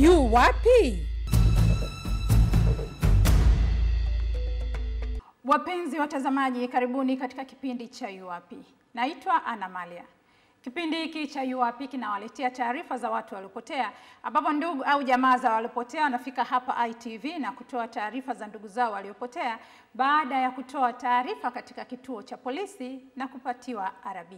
yu wapi? Wapenzi watazamaji, karibuni katika kipindi cha UAP. Naitwa Anamalia. Kipindi hiki cha UAP kinawaletea taarifa za watu waliopotea, ambapo ndugu au jamaa za waliopotea wanafika hapa ITV na kutoa taarifa za ndugu zao waliopotea baada ya kutoa taarifa katika kituo cha polisi na kupatiwa RB.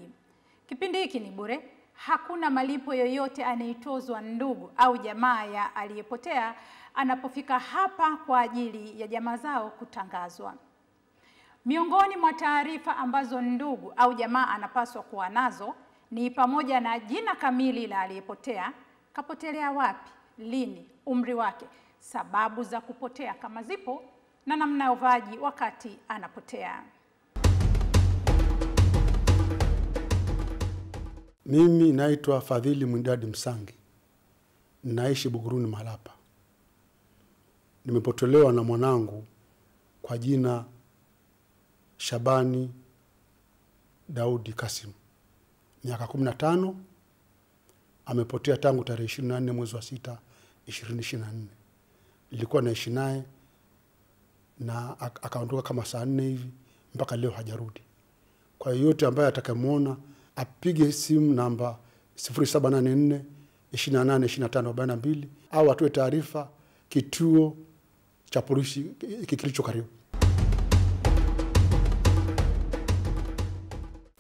Kipindi hiki ni bure, hakuna malipo yoyote anayetozwa ndugu au jamaa ya aliyepotea anapofika hapa kwa ajili ya jamaa zao kutangazwa. Miongoni mwa taarifa ambazo ndugu au jamaa anapaswa kuwa nazo ni pamoja na jina kamili la aliyepotea, kapotelea wapi, lini, umri wake, sababu za kupotea kama zipo, na namna uvaji wakati anapotea. Mimi naitwa Fadhili Mwindadi Msangi, naishi Buguruni Malapa. Nimepotelewa na mwanangu kwa jina Shabani Daudi Kasim, miaka kumi na tano. Amepotea tangu tarehe ishirini na nne mwezi wa sita ishirini ishirini na nne. Nilikuwa naishi naye na akaondoka kama saa nne hivi, mpaka leo hajarudi. Kwa yoyote ambaye atakayemwona apige simu namba 0784 28 25 42 au atoe taarifa kituo cha polisi kilicho karibu.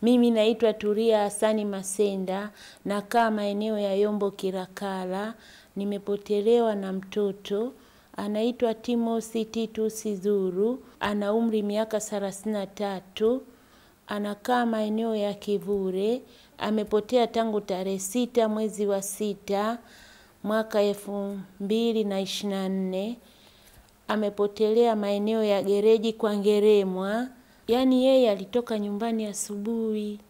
Mimi naitwa Turia Hasani Masenda, nakaa maeneo ya Yombo Kirakala. Nimepotelewa na mtoto anaitwa Timothy Titus Zuru, ana umri miaka thelathini na tatu, anakaa maeneo ya Kivure. Amepotea tangu tarehe sita mwezi wa sita mwaka elfu mbili na ishirini na nne. Amepotelea maeneo ya gereji kwa Ngeremwa. Yaani yeye alitoka nyumbani asubuhi,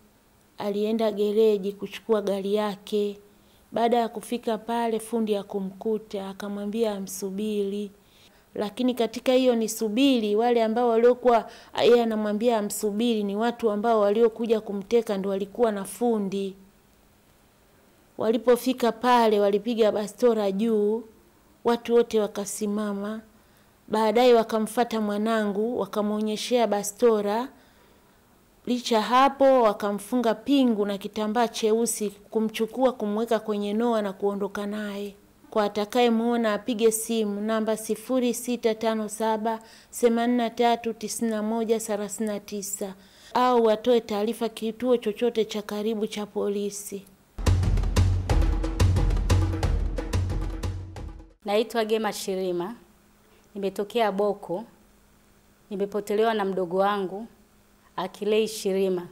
alienda gereji kuchukua gari yake. Baada ya kufika pale, fundi akumkuta akamwambia amsubiri, lakini katika hiyo ni subiri, wale ambao waliokuwa yeye anamwambia amsubiri ni watu ambao waliokuja kumteka, ndo walikuwa na fundi. Walipofika pale, walipiga bastora juu, watu wote wakasimama. Baadaye wakamfata mwanangu wakamwonyeshea bastora. Licha hapo, wakamfunga pingu na kitambaa cheusi, kumchukua kumweka kwenye noa na kuondoka naye. Kwa atakayemwona apige simu namba sifuri sita tano saba themanini na tatu tisini na moja thelathini na tisa au watoe taarifa kituo chochote cha karibu cha polisi. Naitwa Gema Shirima, nimetokea Boko. Nimepotelewa na mdogo wangu Akilei Shirima,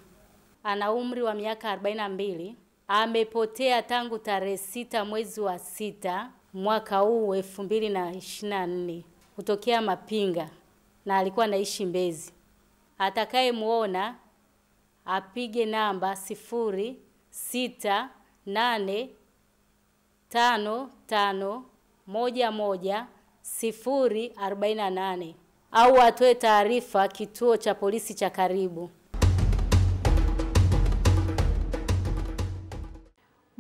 ana umri wa miaka arobaini na mbili. Amepotea tangu tarehe sita mwezi wa sita mwaka huu elfu mbili na ishirini na nne kutokea Mapinga na alikuwa anaishi Mbezi. Atakayemwona apige namba sifuri sita nane tano tano moja moja sifuri arobaini na nane au atoe taarifa kituo cha polisi cha karibu.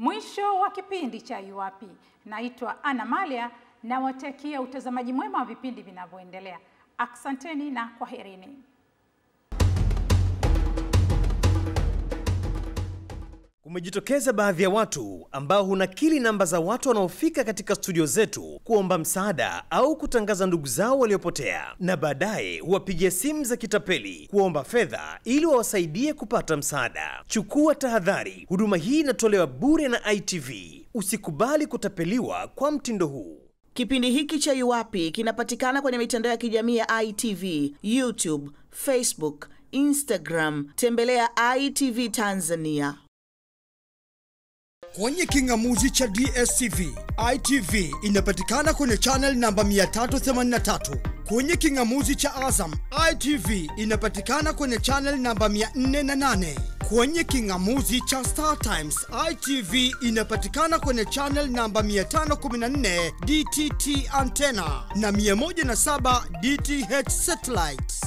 Mwisho wa kipindi cha UAP. Naitwa Ana Malia, nawatakia utazamaji mwema wa vipindi vinavyoendelea. Asanteni na kwaherini. Kumejitokeza baadhi ya watu ambao hunakili namba za watu wanaofika katika studio zetu kuomba msaada au kutangaza ndugu zao waliopotea, na baadaye huwapigia simu za kitapeli kuomba fedha ili wawasaidie kupata msaada. Chukua tahadhari, huduma hii inatolewa bure na ITV. Usikubali kutapeliwa kwa mtindo huu. Kipindi hiki cha Yuwapi kinapatikana kwenye mitandao ya kijamii ya ITV, YouTube, Facebook, Instagram. Tembelea ITV Tanzania. Kwenye kingamuzi cha DSTV, ITV inapatikana kwenye channel namba 383. Kwenye kingamuzi cha Azam, ITV inapatikana kwenye channel namba 408. Kwenye kingamuzi cha Star Times, ITV inapatikana kwenye channel namba 514 DTT antenna na 107 DTH satellites.